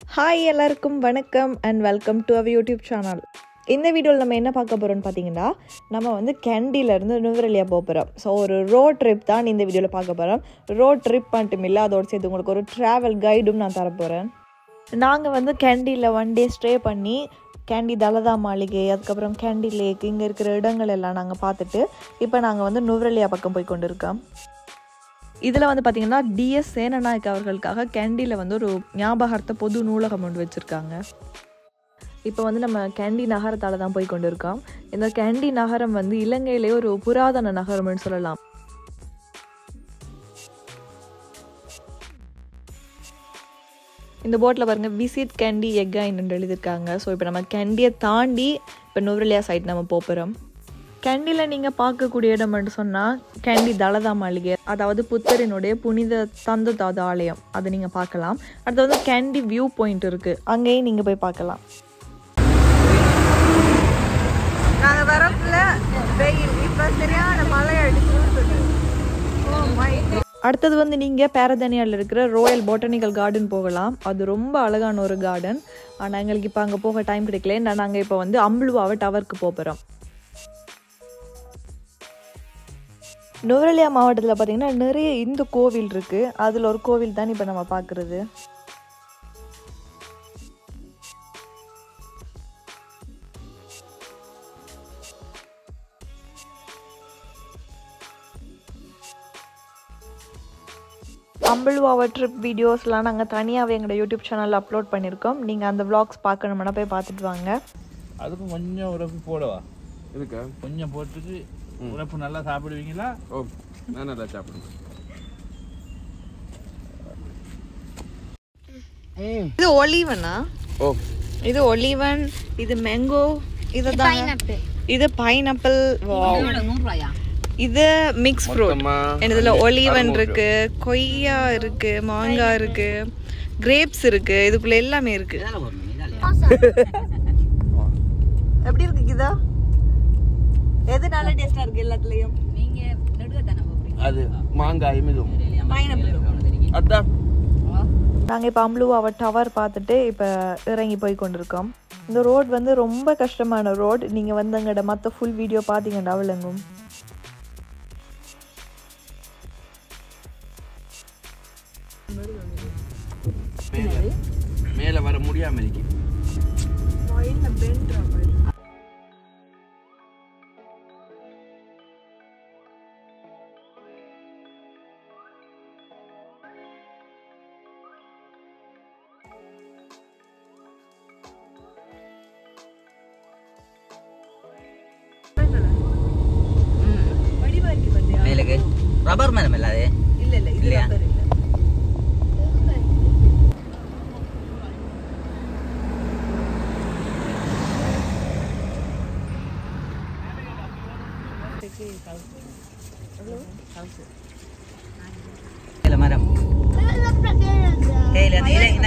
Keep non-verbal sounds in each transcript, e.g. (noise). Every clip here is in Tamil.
ஹாய் எல்லாருக்கும் வணக்கம் and welcome to our YouTube channel இந்த வீடியோவில் நம்ம என்ன பார்க்க போகிறோம்னு பார்த்தீங்கன்னா நம்ம வந்து கேண்டிலேருந்து நுவரெலியா போக போகிறோம் ஸோ ஒரு ரோட் ட்ரிப் தான் இந்த வீடியோவில் பார்க்க போகிறோம் ரோட் ட்ரிப் மட்டும் இல்லை அதோடு சேர்த்து உங்களுக்கு ஒரு ட்ராவல் கைடும் நான் தரப்போகிறேன் நாங்கள் வந்து கேண்டியில் ஒன் டே ஸ்டே பண்ணி கேண்டி தலதா மாளிகை அதுக்கப்புறம் கேண்டி லேக் இங்கே இருக்கிற இடங்கள் எல்லாம் நாங்கள் பார்த்துட்டு இப்போ நாங்கள் வந்து நுவரெலியா பக்கம் போய் கொண்டு இருக்கோம் இதில் வந்து பார்த்தீங்கன்னா டிஎஸ் சேனநாயக் அவர்களுக்காக கேண்டியில் வந்து ஒரு ஞாபகார்த்த பொது நூலகம் ஒன்று வச்சுருக்காங்க. இப்போ வந்து நம்ம கேண்டி நகரத்தால் தான் போய் கொண்டு இருக்கோம் இந்த கேண்டி நகரம் வந்து இலங்கையிலே ஒரு புராதன நகரம்னு சொல்லலாம். இந்த போட்டில் பாருங்கள் விசிட் கேண்டி எக்கைன்னு எழுதியிருக்காங்க. ஸோ இப்போ நம்ம கேண்டியை தாண்டி இப்போ நுவரலியா சைட் நம்ம போகிறோம் கேண்டியில் நீங்கள் பார்க்கக்கூடிய இடம் மட்டும் சொன்னால் கேண்டி தலதா மாளிகை அதாவது புத்தரினுடைய புனித தந்த தாத ஆலயம். அதை நீங்கள் பார்க்கலாம். அடுத்து வந்து கேண்டி வியூ பாயிண்ட் இருக்குது அங்கேயும் நீங்கள் போய் பார்க்கலாம். நாங்கள் வரப்புல வெயில். இப்போ சரியான மழை அடுத்தது வந்து நீங்கள் பேரதனியாவில் இருக்கிற ரோயல் பொட்டானிக்கல் கார்டன் போகலாம். அது ரொம்ப அழகான ஒரு கார்டன் ஆனால் எங்களுக்கு இப்போ அங்கே போக டைம் கிடைக்கல. நாங்கள் இப்போ வந்து அம்புலுவாவை டவருக்கு போகிறோம் நுவரெலியா மாவட்டத்தில் பார்த்தீங்கன்னா நிறைய இந்து கோவில் இருக்குது அதில் ஒரு கோவில் தான் இப்போ நம்ம பார்க்குறது அம்பழுவாவ ட்ரிப் வீடியோஸ்லாம் நாங்கள் தனியாகவே எங்களோட யூடியூப் சேனலில் அப்லோட் பண்ணியிருக்கோம் நீங்கள் அந்த vlogs பார்க்கணும்னா போய் பார்த்துட்டு வாங்க. அதுக்கும் கொஞ்சம் உரப்பு போடவா? இருக்கா கொஞ்சம் போட்டுட்டு உரப்பு நல்லா சாப்பிடுவீங்களா? ஓ நான் நல்லா சாப்பிடுவேன். இது ஒலிவனா? ஓ. இது ஒலிவன் இது மேங்கோ இது இது பைனாப்பிள். இது மிக்ஸ் ஃப்ரூட் இதுல ஒலிவன் இருக்கு கொய்யா இருக்கு மாங்காய் இருக்கு கிரேப்ஸ் இருக்கு இதுக்குள்ள எல்லாமே இருக்கு. (laughs) (laughs) எப்படி இருக்கு கிதா? எது நல்ல டேஸ்டா இருக்கு எல்லாத்துலயும். அது மாங்காயும் இதுவும் பைனாப்பிள் அதான். நாங்கள் இப்போ அம்லுவாவை டவர் பார்த்துட்டு இப்போ இறங்கி போய் கொண்டிருக்கோம். இந்த ரோட் வந்து ரொம்ப கஷ்டமான ரோட் நீங்கள் வந்து அங்கட மற்ற ஃபுல் வீடியோ பார்த்தீங்கன்னா விளங்கும். மேல மேல வர முடியாம இருக்கு. റബ്ബർ മരമല്ല അതെ. മരം. തേയില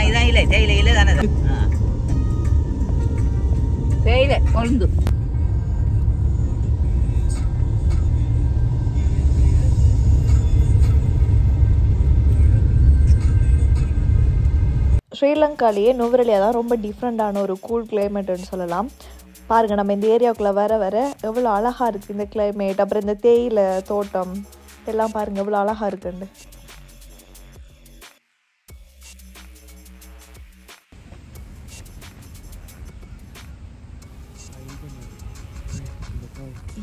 ഇതാ ഇല്ലേ തേയില ഇല്ലേ തന്നെ തേയില കൊഴുന്തു. ஸ்ரீலங்காலேயே நுவரெலியா தான் ரொம்ப டிஃப்ரெண்ட்டான ஒரு கூல் கிளைமேட்னு சொல்லலாம். பாருங்கள் நம்ம இந்த ஏரியாவுக்குள்ளே வர வர எவ்வளோ அழகாக இருக்குது இந்த கிளைமேட் அப்புறம் இந்த தேயிலை தோட்டம் எல்லாம் பாருங்கள் எவ்வளோ அழகாக இருக்குன்னு.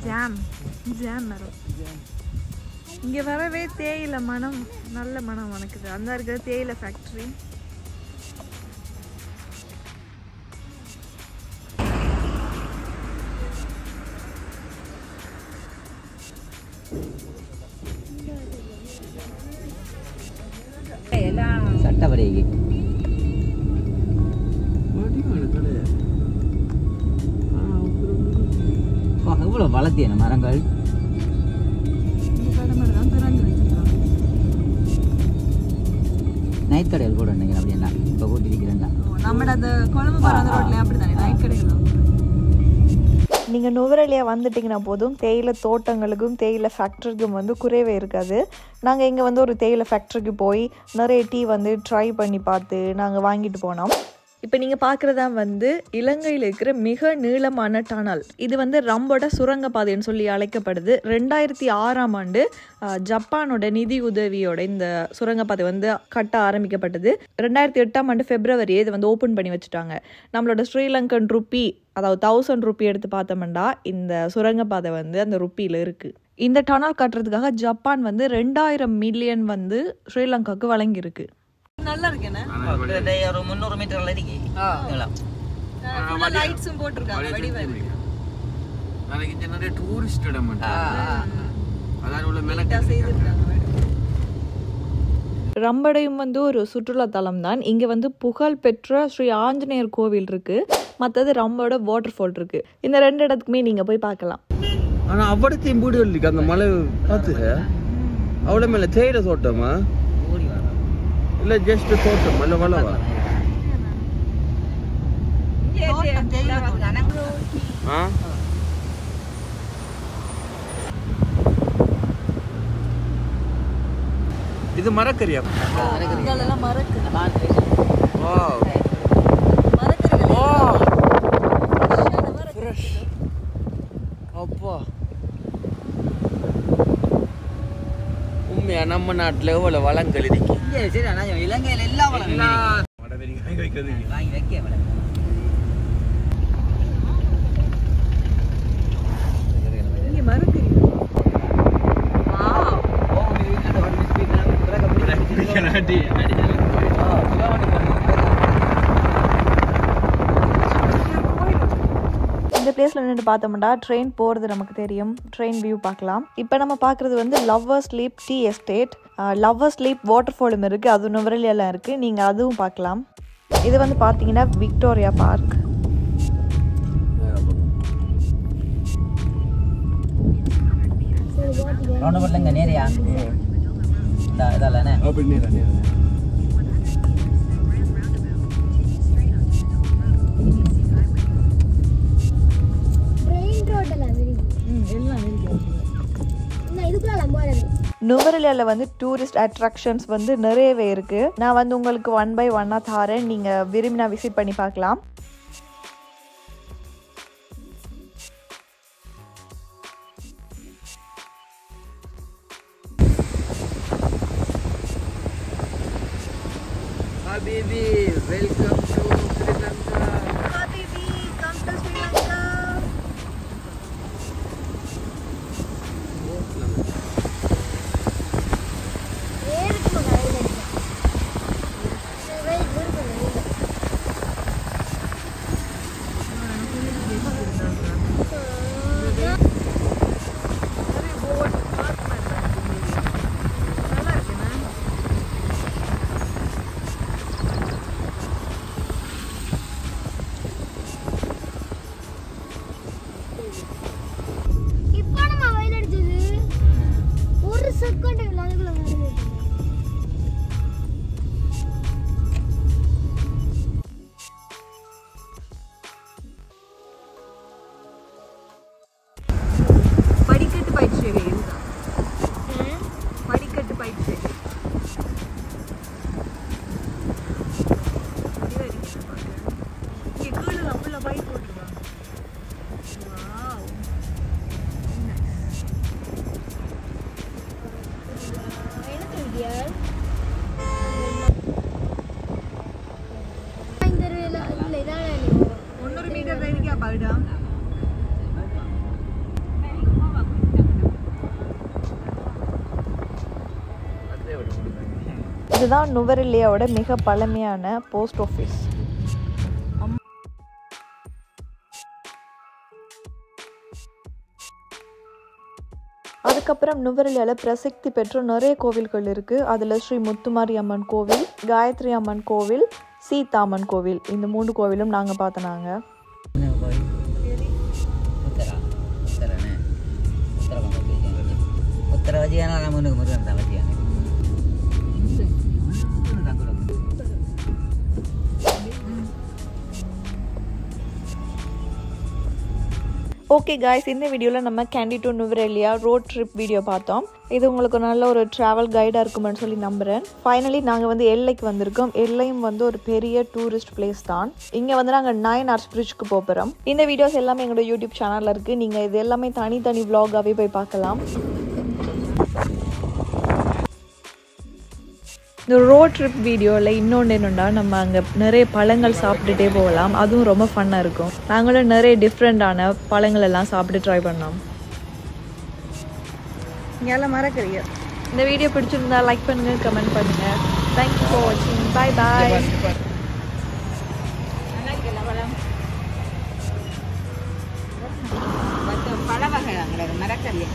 ஜாம் ஜாம் மரம் இங்கே வரவே தேயிலை மனம் நல்ல மனம் வணக்குது. அந்த இருக்கிற தேயிலை ஃபேக்ட்ரி சட்டவரைக்கு ஓ, எவ்வளவு வளர்த்தியான மரங்கள்? நைட் கடையில் கூட நினைக்கிறேன் அப்படின்னா. இப்போ கூட்டிருக்கிறேன்டா நம்மட அந்த கொழம்பு ரோட்ல அப்படிதானே நைட் கடைகள் நீங்கள் நுவரலியாக வந்துட்டிங்கன்னா போதும். தேயிலை தோட்டங்களுக்கும் தேயிலை ஃபேக்ட்ரிக்கும் வந்து குறைவே இருக்காது. நாங்கள் இங்கே வந்து ஒரு தேயிலை ஃபேக்ட்ரிக்கு போய் நிறைய டீ வந்து ட்ரை பண்ணி பார்த்து நாங்கள் வாங்கிட்டு போனோம். இப்போ நீங்கள் பார்க்குறதா வந்து இலங்கையில் இருக்கிற மிக நீளமான டனல். இது வந்து ரம்போட சுரங்கப்பாதைன்னு சொல்லி அழைக்கப்படுது. ரெண்டாயிரத்தி ஆறாம் ஆண்டு ஜப்பானோட நிதி உதவியோட இந்த சுரங்கப்பாதை வந்து கட்ட ஆரம்பிக்கப்பட்டது. ரெண்டாயிரத்தி எட்டாம் ஆண்டு பிப்ரவரி இது வந்து ஓப்பன் பண்ணி வச்சுட்டாங்க. நம்மளோட ஸ்ரீலங்கன் ருப்பி அதாவது தௌசண்ட் ருப்பி எடுத்து பார்த்தோம்னா இந்த சுரங்கப்பாதை வந்து அந்த ருப்பியில் இருக்குது இந்த டனல் கட்டுறதுக்காக ஜப்பான் வந்து ரெண்டாயிரம் மில்லியன் வந்து ஸ்ரீலங்காவுக்கு வழங்கியிருக்கு. நல்லா இருக்கேண்ணே ஒரு முந்நூறு மீட்டர்ல இருக்கு நீளம். லைட்ஸும் போட்டிருக்காங்க நாளைக்கு இங்க நிறைய டூரிஸ்ட் இடம். அதான் உள்ள மெனக்கெட்டு ரம்படையும் வந்து ஒரு சுற்றுலாத்தலம் தான். இங்கே வந்து புகழ் பெற்ற ஸ்ரீ ஆஞ்சநேயர் கோவில் இருக்கு. மற்றது ரம்போட வாட்டர் ஃபால் இருக்கு. இந்த ரெண்டு இடத்துக்குமே நீங்க போய் பார்க்கலாம். ஆனா அவ்வளத்தையும் வீடு இல்லைக்கு அந்த மலை பார்த்து. அவ்வளோ மேல தேயிலை தோட்டமா. இல்ல ஜஸ்ட் தோட்டம் இல்ல வளவா ஆ இது மரக்கறியா வாவ் ஓ ஃப்ரெஷ் அப்பா நம்ம நாட்டுல எவ்வளவு வளங்கள் இருக்கு? இங்கே சரி, ஆனா இலங்கையில எல்லா வளங்களும். வாங்கி வைக்க வளம். இந்த பிளேஸ்ல நின்று பார்த்தோம்னா ட்ரெயின் போகிறது நமக்கு தெரியும். ட்ரெயின் வியூ பார்க்கலாம். இப்போ நம்ம பார்க்குறது வந்து Lover's Leap tea estate Lover's Leap water ஃபாலும் இருக்குது அது நுவரெலியெல்லாம் இருக்குது நீங்கள் அதுவும் பார்க்கலாம். இது வந்து பார்த்தீங்கன்னா விக்டோரியா பார்க் நேரையா? நுவரெலியாவில் வந்து டூரிஸ்ட் அட்ராக்ஷன்ஸ் வந்து நிறையவே இருக்குது நான் வந்து உங்களுக்கு ஒன் பை ஒன்னாக தாரேன் நீங்கள் விரும்பினா விசிட் பண்ணி பார்க்கலாம். ஹபிபி welcome. About them. இதுதான் நுவரெலியாவோட மிக பழமையான போஸ்ட் ஆஃபீஸ். அதுக்கப்புறம் நுவரெலியாவில் பிரசித்தி பெற்ற நிறைய கோவில்கள் இருக்குது அதில் ஸ்ரீ முத்துமாரி அம்மன் கோவில் காயத்ரி அம்மன் கோவில் சீதாமன் கோவில். இந்த மூணு கோவிலும் நாங்கள் பார்த்தனாங்க. உத்தர வச்சியான முருகன் தான் ஓகே காய்ஸ் இந்த வீடியோவில் நம்ம Kandy to Nuwara Eliya road trip video பார்த்தோம். இது உங்களுக்கு நல்ல ஒரு ட்ராவல் கைடாக இருக்குமென்னு சொல்லி நம்புகிறேன் ஃபைனலி நாங்கள் வந்து எல்லைக்கு வந்திருக்கோம். எல்லையும் வந்து ஒரு பெரிய டூரிஸ்ட் பிளேஸ் தான். இங்கே வந்து நாங்கள் நைன் ஆர்ஸ் பிரிட்ஜுக்கு போகிறோம் இந்த வீடியோஸ் எல்லாமே எங்களோட யூடியூப் சேனலில் இருக்குது நீங்கள் இது எல்லாமே தனித்தனி vlog-ஆவே போய் பார்க்கலாம். இந்த ரோட் ட்ரிப் வீடியோவில் இன்னொன்று என்னென்னா நம்ம அங்கே நிறைய பழங்கள் சாப்பிட்டுட்டே போகலாம். அதுவும் ரொம்ப ஃபன்னாக இருக்கும். நாங்களும் நிறைய டிஃப்ரெண்ட்டான பழங்கள் எல்லாம் சாப்பிட்டு ட்ரை பண்ணோம். இங்கெல்லாம் மறக்கிறீங்க இந்த வீடியோ பிடிச்சிருந்தா லைக் பண்ணுங்கள் கமெண்ட் பண்ணுங்கள் தேங்க்யூ ஃபார் வாட்சிங் பாய் பாய் பழ வகை மறக்கலையே